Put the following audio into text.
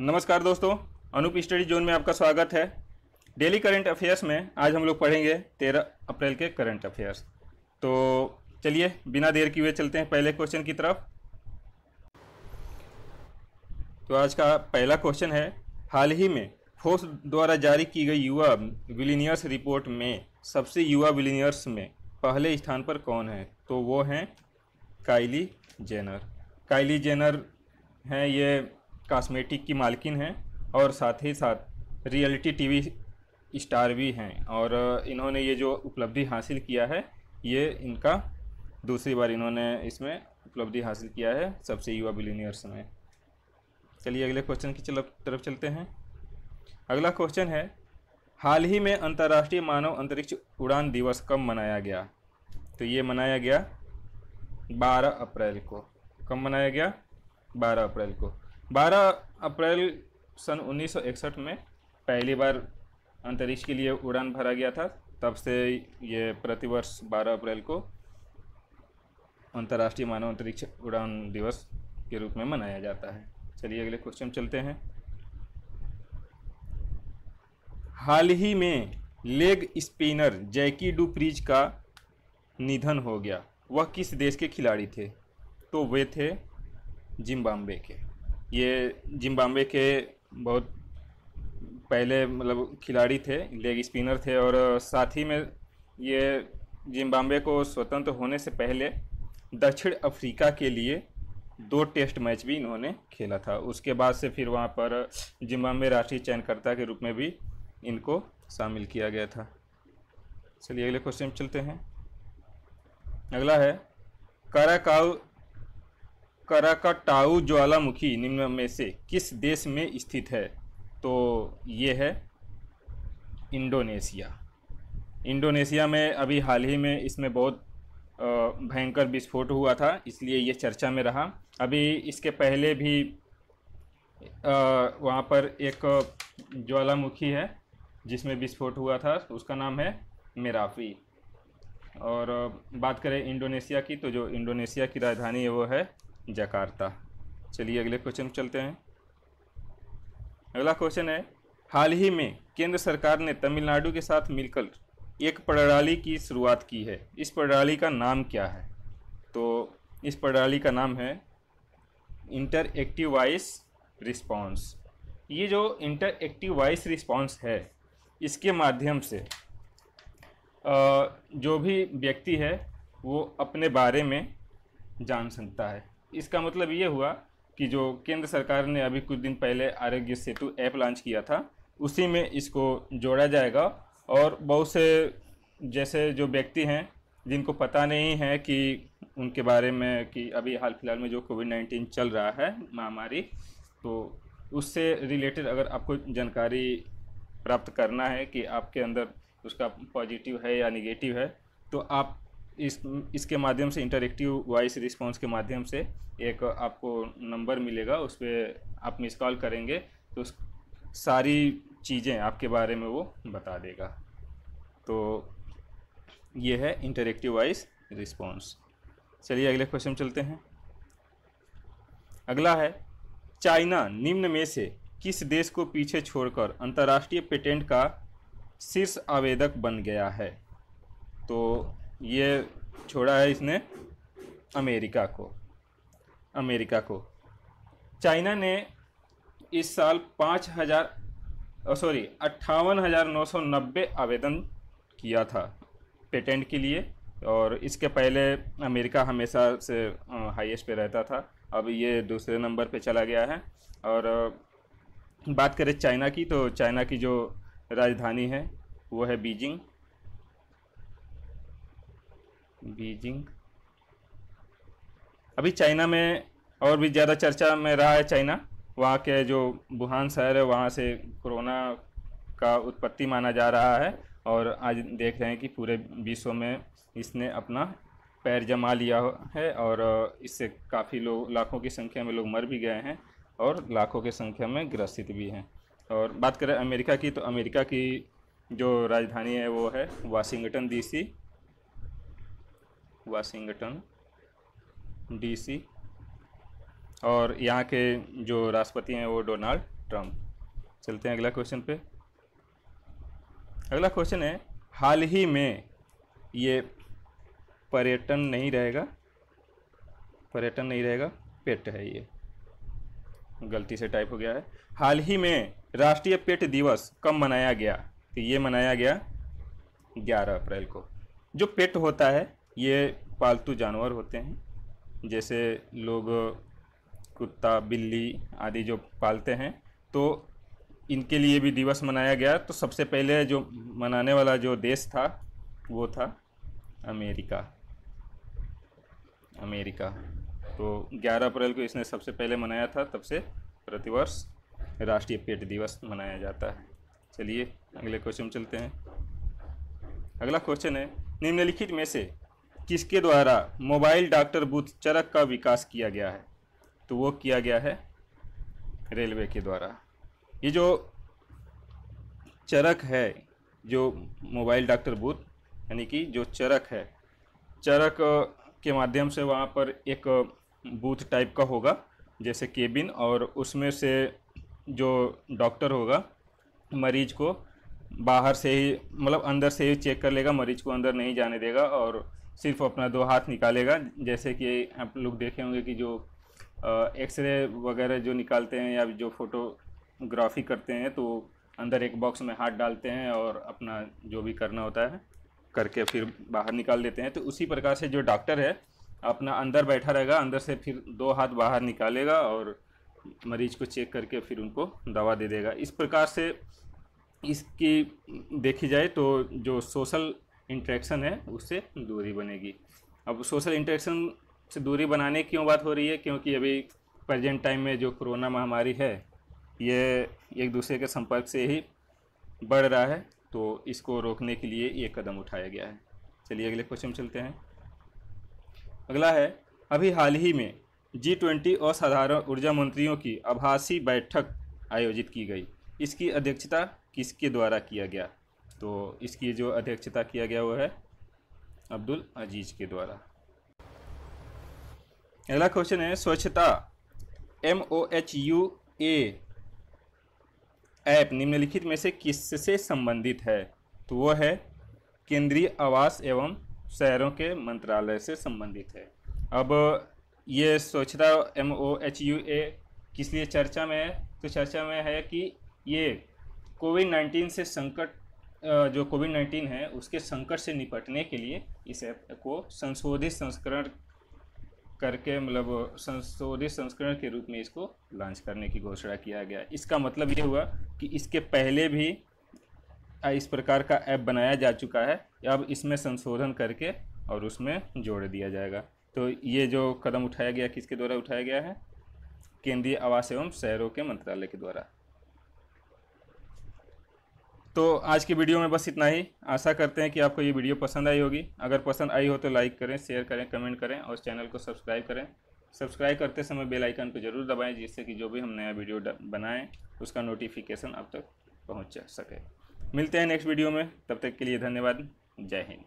नमस्कार दोस्तों, Anoop study zone में आपका स्वागत है। डेली करंट अफेयर्स में आज हम लोग पढ़ेंगे तेरह अप्रैल के करंट अफेयर्स। तो चलिए, बिना देर किए चलते हैं पहले क्वेश्चन की तरफ़। तो आज का पहला क्वेश्चन है, हाल ही में फोर्स द्वारा जारी की गई युवा विलीनियर्स रिपोर्ट में सबसे युवा विलीनियर्स में पहले स्थान पर कौन है? तो वो हैं काइली जेनर। काइली जेनर हैं ये कॉस्मेटिक की मालकिन हैं और साथ ही साथ रियलिटी टीवी स्टार भी हैं और इन्होंने ये जो उपलब्धि हासिल किया है, ये इनका दूसरी बार इन्होंने इसमें उपलब्धि हासिल किया है सबसे युवा बिलीनियर्स में। चलिए अगले क्वेश्चन की तरफ़ चलते हैं। अगला क्वेश्चन है, हाल ही में अंतर्राष्ट्रीय मानव अंतरिक्ष उड़ान दिवस कब मनाया गया? तो ये मनाया गया 12 अप्रैल को। कब मनाया गया? 12 अप्रैल को। 12 अप्रैल सन 1961 में पहली बार अंतरिक्ष के लिए उड़ान भरा गया था। तब से ये प्रतिवर्ष 12 अप्रैल को अंतर्राष्ट्रीय मानव अंतरिक्ष उड़ान दिवस के रूप में मनाया जाता है। चलिए अगले क्वेश्चन चलते हैं। हाल ही में लेग स्पिनर जैकी डुप्रीज का निधन हो गया। वह किस देश के खिलाड़ी थे? तो वे थे जिम्बाब्वे के। ये जिम्बाब्वे के बहुत पहले मतलब खिलाड़ी थे लेग स्पिनर थे और साथ ही में ये जिम्बाब्वे को स्वतंत्र होने से पहले दक्षिण अफ्रीका के लिए दो टेस्ट मैच भी इन्होंने खेला था। उसके बाद से फिर वहाँ पर जिम्बाब्वे राष्ट्रीय चयनकर्ता के रूप में भी इनको शामिल किया गया था। चलिए अगले क्वेश्चन चलते हैं। अगला है काराकाउ कराकाटाऊ ज्वालामुखी निम्न में से किस देश में स्थित है? तो ये है इंडोनेशिया। इंडोनेशिया में अभी हाल ही में इसमें बहुत भयंकर विस्फोट हुआ था, इसलिए ये चर्चा में रहा। अभी इसके पहले भी वहाँ पर एक ज्वालामुखी है, जिसमें विस्फोट हुआ था, उसका नाम है मेराफी। और बात करें इंडोनेशिया की तो जो इंडोनेशिया की राजधानी है, वो है जकार्ता। चलिए अगले क्वेश्चन चलते हैं। अगला क्वेश्चन है, हाल ही में केंद्र सरकार ने तमिलनाडु के साथ मिलकर एक प्रणाली की शुरुआत की है। इस प्रणाली का नाम क्या है? तो इस प्रणाली का नाम है इंटर एक्टिव वॉइस रिस्पॉन्स ये जो इंटर एक्टिव वॉइस रिस्पॉन्स है, इसके माध्यम से जो भी व्यक्ति है, वो अपने बारे में जान सकता है। इसका मतलब ये हुआ कि जो केंद्र सरकार ने अभी कुछ दिन पहले आरोग्य सेतु ऐप लॉन्च किया था, उसी में इसको जोड़ा जाएगा। और बहुत से जैसे जो व्यक्ति हैं, जिनको पता नहीं है कि उनके बारे में कि अभी हाल फ़िलहाल में जो कोविड नाइन्टीन चल रहा है, महामारी तो उससे रिलेटेड अगर आपको जानकारी प्राप्त करना है कि आपके अंदर उसका पॉजिटिव है या निगेटिव है तो आप इस, इसके माध्यम से इंटरेक्टिव वॉइस रिस्पांस के माध्यम से एक आपको नंबर मिलेगा, उस पर आप मिस कॉल करेंगे तो सारी चीज़ें आपके बारे में वो बता देगा। तो ये है इंटरेक्टिव वॉइस रिस्पांस चलिए अगले क्वेश्चन चलते हैं। अगला है, चाइना निम्न में से किस देश को पीछे छोड़कर अंतर्राष्ट्रीय पेटेंट का शीर्ष आवेदक बन गया है? तो ये छोड़ा है इसने अमेरिका को अमेरिका को। चाइना ने इस साल पाँच हज़ार सॉरी अट्ठावन हज़ार नौ सौ नब्बे आवेदन किया था पेटेंट के लिए और इसके पहले अमेरिका हमेशा से हाईएस्ट पे रहता था। अब ये दूसरे नंबर पे चला गया है और बात करें चाइना की तो चाइना की जो राजधानी है वो है बीजिंग। बीजिंग। अभी चाइना में और भी ज़्यादा चर्चा में रहा है चाइना। वहाँ के जो वुहान शहर है, वहाँ से कोरोना का उत्पत्ति माना जा रहा है और आज देख रहे हैं कि पूरे विश्व में इसने अपना पैर जमा लिया है और इससे काफ़ी लोग लाखों की संख्या में लोग मर भी गए हैं और लाखों की संख्या में ग्रसित भी हैं। और बात करें अमेरिका की तो अमेरिका की जो राजधानी है वो है वाशिंगटन डीसी वाशिंगटन डीसी और यहाँ के जो राष्ट्रपति हैं वो डोनाल्ड ट्रंप चलते हैं अगला क्वेश्चन पे। अगला क्वेश्चन है, हाल ही में ये पर्यटन नहीं रहेगा, पर्यटन नहीं रहेगा, पेट है ये। गलती से टाइप हो गया है। हाल ही में राष्ट्रीय पेट दिवस कब मनाया गया? तो ये मनाया गया 11 अप्रैल को। जो पेट होता है ये पालतू जानवर होते हैं, जैसे लोग, कुत्ता, बिल्ली आदि जो पालते हैं तो इनके लिए भी दिवस मनाया गया। तो सबसे पहले जो मनाने वाला जो देश था, वो था अमेरिका। अमेरिका। तो 11 अप्रैल को इसने सबसे पहले मनाया था, तब से प्रतिवर्ष राष्ट्रीय पेट दिवस मनाया जाता है। चलिए, अगले क्वेश्चन चलते हैं। अगला क्वेश्चन है, निम्नलिखित में से किसके द्वारा मोबाइल डॉक्टर बूथ चरक का विकास किया गया है? तो वो किया गया है रेलवे के द्वारा। ये जो चरक है, जो मोबाइल डॉक्टर बूथ, यानी कि जो चरक है, चरक के माध्यम से वहाँ पर एक बूथ टाइप का होगा, जैसे केबिन, और उसमें से जो डॉक्टर होगा, मरीज़ को बाहर से ही मतलब अंदर से ही चेक कर लेगा, मरीज़ को अंदर नहीं जाने देगा, और सिर्फ़ अपना दो हाथ निकालेगा, जैसे कि आप लोग देखे होंगे कि जो एक्सरे वगैरह जो निकालते हैं या जो फोटोग्राफी करते हैं तो अंदर एक बॉक्स में हाथ डालते हैं और अपना जो भी करना होता है, करके फिर बाहर निकाल देते हैं। तो उसी प्रकार से जो डॉक्टर है, अपना अंदर बैठा रहेगा, अंदर से फिर दो हाथ बाहर निकालेगा और मरीज़ को चेक करके फिर उनको दवा दे देगा। इस प्रकार से इसकी देखी जाए तो जो सोशल इंट्रैक्शन है, उससे दूरी बनेगी। अब सोशल इंट्रैक्शन से दूरी बनाने की क्यों बात हो रही है? क्योंकि अभी प्रेजेंट टाइम में जो कोरोना महामारी है, ये एक दूसरे के संपर्क से ही बढ़ रहा है तो इसको रोकने के लिए ये कदम उठाया गया है। चलिए अगले क्वेश्चन चलते हैं। अगला है, अभी हाल ही में जी ट्वेंटी असाधारण ऊर्जा मंत्रियों की आभासी बैठक आयोजित की गई। इसकी अध्यक्षता किसके द्वारा किया गया? तो इसकी जो अध्यक्षता किया गया वो है अब्दुल अज़ीज़ के द्वारा। अगला क्वेश्चन है, स्वच्छता M O H U A app निम्नलिखित में से किससे संबंधित है? तो वो है केंद्रीय आवास एवं शहरों के मंत्रालय से संबंधित है। अब ये स्वच्छता M O H U A किस लिए चर्चा में है? तो चर्चा में है कि ये कोविड नाइन्टीन से संकट जो कोविड नाइन्टीन है, उसके संकट से निपटने के लिए इस ऐप को संशोधित संस्करण करके मतलब संशोधित संस्करण के रूप में इसको लॉन्च करने की घोषणा किया गया। इसका मतलब ये हुआ कि इसके पहले भी इस प्रकार का ऐप बनाया जा चुका है। अब इसमें संशोधन करके और उसमें जोड़ दिया जाएगा। तो ये जो कदम उठाया गया, किसके द्वारा उठाया गया है? केंद्रीय आवास एवं शहरों के मंत्रालय के द्वारा। तो आज की वीडियो में बस इतना ही। आशा करते हैं कि आपको ये वीडियो पसंद आई होगी। अगर पसंद आई हो तो लाइक करें, शेयर करें, कमेंट करें और चैनल को सब्सक्राइब करें। सब्सक्राइब करते समय बेल आइकन को ज़रूर दबाएँ जिससे कि जो भी हम नया वीडियो बनाएँ, उसका नोटिफिकेशन आप तक पहुँच सके। मिलते हैं नेक्स्ट वीडियो में। तब तक के लिए धन्यवाद। जय हिंद।